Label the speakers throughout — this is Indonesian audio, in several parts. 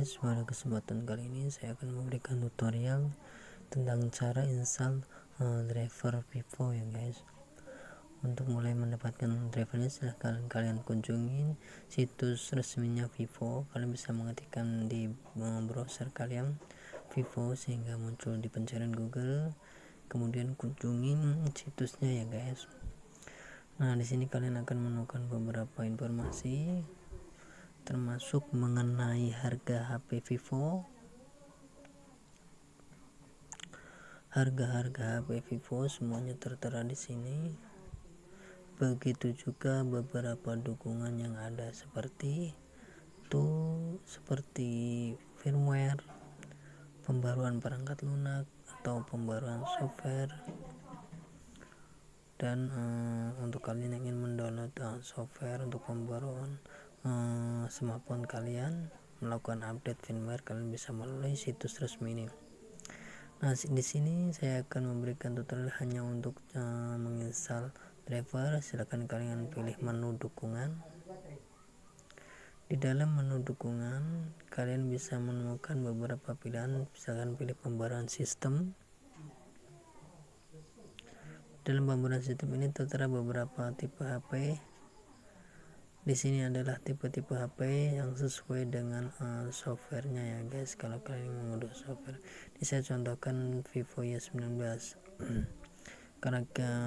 Speaker 1: Guys, pada kesempatan kali ini saya akan memberikan tutorial tentang cara install uh, driver Vivo ya guys. Untuk mulai mendapatkan drivernya silahkan kalian kunjungi situs resminya Vivo. Kalian bisa mengetikkan di uh, browser kalian Vivo sehingga muncul di pencarian Google. Kemudian kunjungin situsnya ya guys. Nah, di sini kalian akan menemukan beberapa informasi termasuk mengenai harga HP Vivo. Harga-harga HP Vivo semuanya tertera di sini. Begitu juga beberapa dukungan yang ada seperti itu seperti firmware pembaruan perangkat lunak atau pembaruan software. Dan uh, untuk kalian yang ingin mendownload uh, software untuk pembaruan uh, smartphone kalian melakukan update firmware kalian bisa melalui situs resmi ini. Nah di sini saya akan memberikan tutorial hanya untuk uh, menginstal driver. Silahkan kalian pilih menu dukungan. Di dalam menu dukungan kalian bisa menemukan beberapa pilihan. Misalkan pilih pembaruan sistem. Dalam pembuatan sistem ini tertera beberapa tipe HP. Di sini adalah tipe-tipe HP yang sesuai dengan uh, softwarenya ya guys. Kalau kalian mengunduh software, ini saya contohkan Vivo Y19. Karena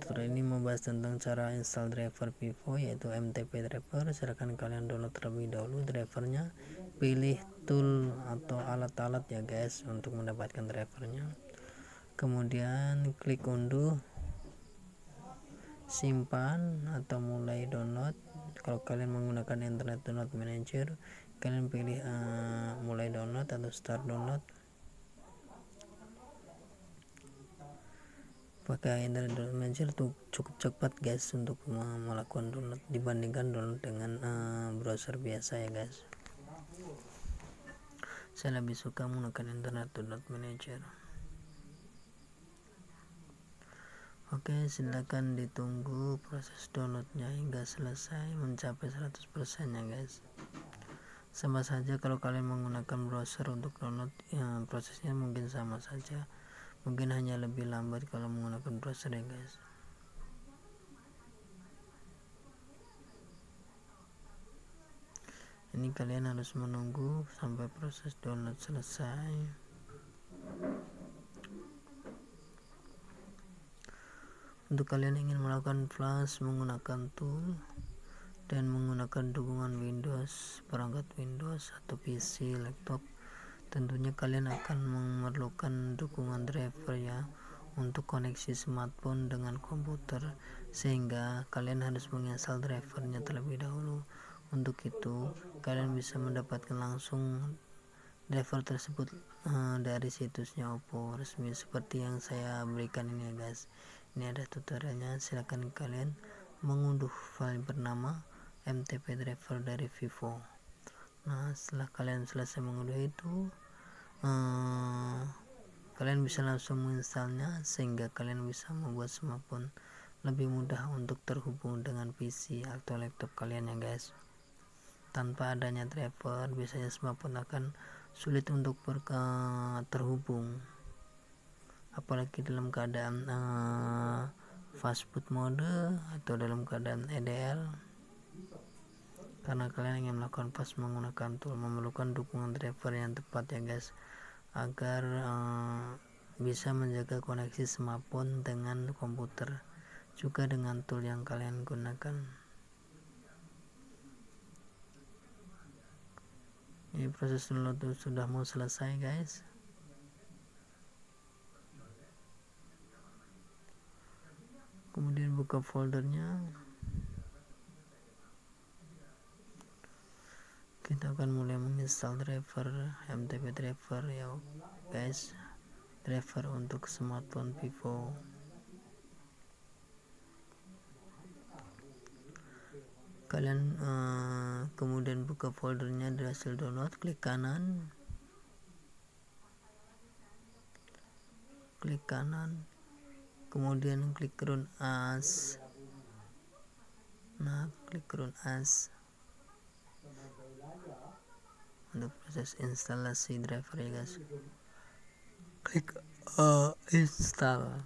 Speaker 1: tutorial ini membahas tentang cara install driver Vivo yaitu MTP driver, silakan kalian download terlebih dahulu drivernya, pilih tool atau alat-alat ya guys untuk mendapatkan drivernya. Kemudian klik unduh simpan atau mulai download kalau kalian menggunakan internet download manager kalian pilih uh, mulai download atau start download. Pakai internet download manager tuh cukup cepat guys untuk melakukan download dibandingkan download dengan uh, browser biasa ya guys. Saya lebih suka menggunakan internet download manager Oke, silakan ditunggu proses downloadnya hingga selesai mencapai 100% ya guys. Sama saja kalau kalian menggunakan browser untuk download, ya, prosesnya mungkin sama saja. Mungkin hanya lebih lambat kalau menggunakan browser ya guys. Ini kalian harus menunggu sampai proses download selesai. Untuk kalian ingin melakukan flash menggunakan tool dan menggunakan dukungan Windows, perangkat Windows atau PC, laptop, tentunya kalian akan memerlukan dukungan driver ya untuk koneksi smartphone dengan komputer sehingga kalian harus menginstal drivernya terlebih dahulu. Untuk itu, kalian bisa mendapatkan langsung driver tersebut uh, dari situsnya Oppo resmi seperti yang saya berikan ini ya guys ini ada tutorialnya silahkan kalian mengunduh file bernama mtp driver dari vivo. Nah setelah kalian selesai mengunduh itu uh, kalian bisa langsung menginstalnya sehingga kalian bisa membuat smartphone lebih mudah untuk terhubung dengan PC atau laptop kalian ya guys. Tanpa adanya driver biasanya smartphone akan sulit untuk terhubung apalagi dalam keadaan uh, fast food mode atau dalam keadaan EDL karena kalian ingin melakukan fast menggunakan tool memerlukan dukungan driver yang tepat ya guys. Agar uh, bisa menjaga koneksi smartphone dengan komputer juga dengan tool yang kalian gunakan. Ini proses download sudah mau selesai guys kemudian buka foldernya. Kita akan mulai menginstal driver mtp driver ya guys. Driver untuk smartphone vivo. Kalian uh, kemudian buka foldernya dari hasil download klik kanan. Klik kanan kemudian klik run as. Nah klik run as. Untuk proses instalasi driver ya guys. Klik uh, install.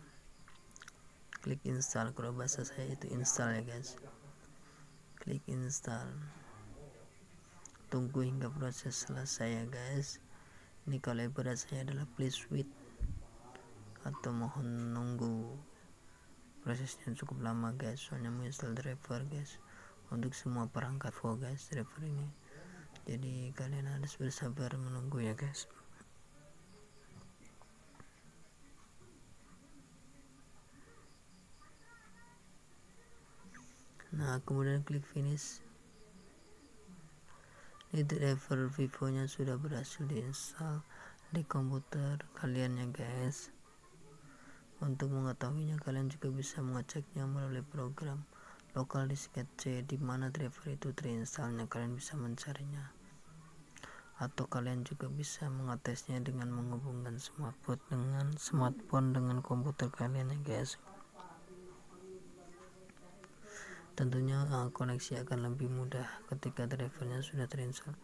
Speaker 1: Klik install. Kalau bahasa saya itu install ya guys. Klik install. Tunggu hingga proses selesai ya guys. Ini kalau ibarat saya adalah please wait atau mohon nunggu prosesnya cukup lama guys. Soalnya menginstal driver guys. Untuk semua perangkat Vo guys driver ini. Jadi kalian harus bersabar menunggu ya guys. Nah kemudian klik finish. Ini driver Vivo nya sudah berhasil diinstal di komputer kalian ya guys untuk mengetahuinya kalian juga bisa mengeceknya melalui program lokal disket C di mana driver itu terinstalnya kalian bisa mencarinya. Atau kalian juga bisa mengetesnya dengan menghubungkan smartphone dengan smartphone dengan komputer kalian ya guys. Tentunya uh, koneksi akan lebih mudah ketika drivernya sudah terinstall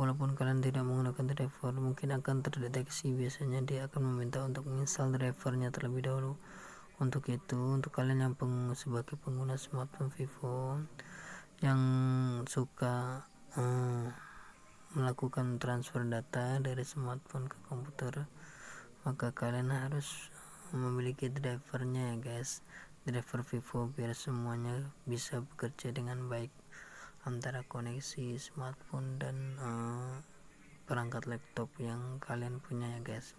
Speaker 1: walaupun kalian tidak menggunakan driver mungkin akan terdeteksi. Biasanya dia akan meminta untuk menginstal drivernya terlebih dahulu. Untuk itu untuk kalian yang peng, sebagai pengguna smartphone Vivo yang suka uh, melakukan transfer data dari smartphone ke komputer maka kalian harus memiliki drivernya ya guys. Driver Vivo biar semuanya bisa bekerja dengan baik antara koneksi smartphone dan uh, perangkat laptop yang kalian punya ya guys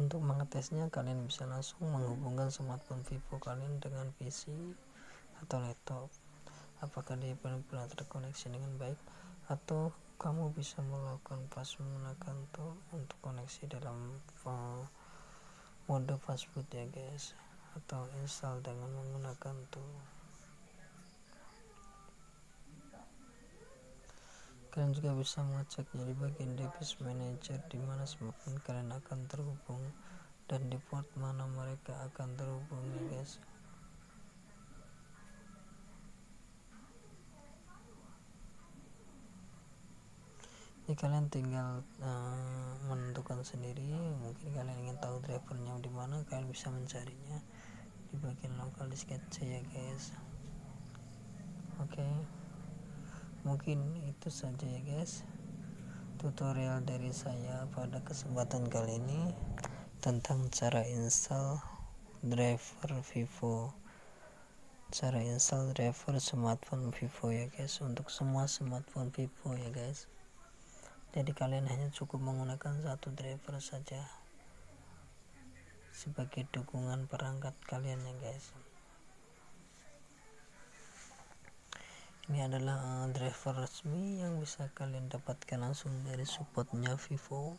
Speaker 1: Untuk mengetesnya, kalian bisa langsung menghubungkan smartphone Vivo kalian dengan PC atau laptop. Apakah dia benar-benar terkoneksi dengan baik atau kamu bisa melakukan pas menggunakan tool untuk koneksi dalam uh, mode fastboot ya guys atau install dengan menggunakan tool Kalian juga bisa mengeceknya di bagian device manager di mana smartphone kalian akan terhubung dan di port mana mereka akan terhubung ya guys. Jadi kalian tinggal uh, menentukan sendiri. Mungkin kalian ingin tahu drivernya di mana, kalian bisa mencarinya di bagian lokal di sketch ya guys. Oke. Okay mungkin itu saja ya guys tutorial dari saya pada kesempatan kali ini tentang cara install driver Vivo cara install driver smartphone Vivo ya guys untuk semua smartphone Vivo ya guys jadi kalian hanya cukup menggunakan satu driver saja sebagai dukungan perangkat kalian ya guys. Ini adalah uh, driver resmi yang bisa kalian dapatkan langsung dari supportnya Vivo.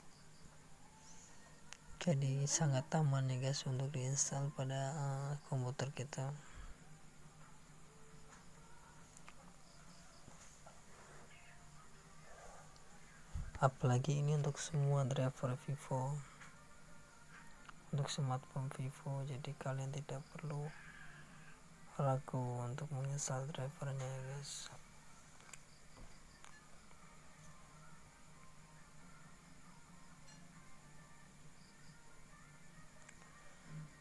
Speaker 1: Jadi sangat aman ya guys untuk diinstal pada uh, komputer kita apalagi ini untuk semua driver Vivo. Untuk smartphone Vivo jadi kalian tidak perlu ragu untuk menginstal drivernya ya guys.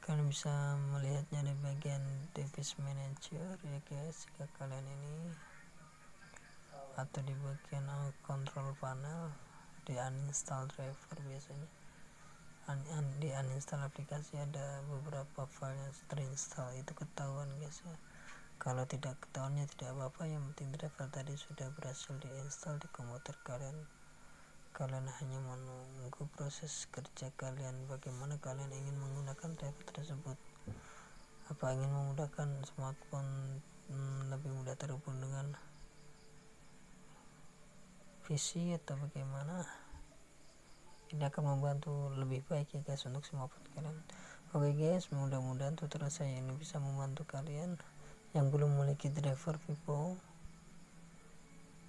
Speaker 1: Kalian bisa melihatnya di bagian device manager ya guys jika kalian ini atau di bagian control panel di uninstall driver biasanya. Un, un, di uninstall aplikasi ada beberapa file yang terinstall itu ketahuan guys ya. Kalau tidak ketahuannya tidak apa-apa yang penting driver tadi sudah berhasil diinstal di komputer kalian. Kalian hanya menunggu proses kerja kalian bagaimana kalian ingin menggunakan driver tersebut. Apa ingin memudahkan smartphone hmm, lebih mudah terhubung dengan PC atau bagaimana ini akan membantu lebih baik ya guys untuk semua kalian. Oke guys mudah-mudahan tutorial saya ini bisa membantu kalian yang belum memiliki driver Vivo.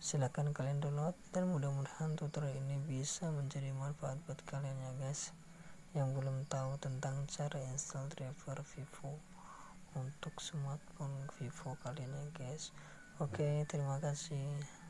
Speaker 1: Silahkan kalian download dan mudah-mudahan tutorial ini bisa menjadi manfaat buat kalian ya guys yang belum tahu tentang cara install driver Vivo untuk smartphone Vivo kalian ya guys. Oke terima kasih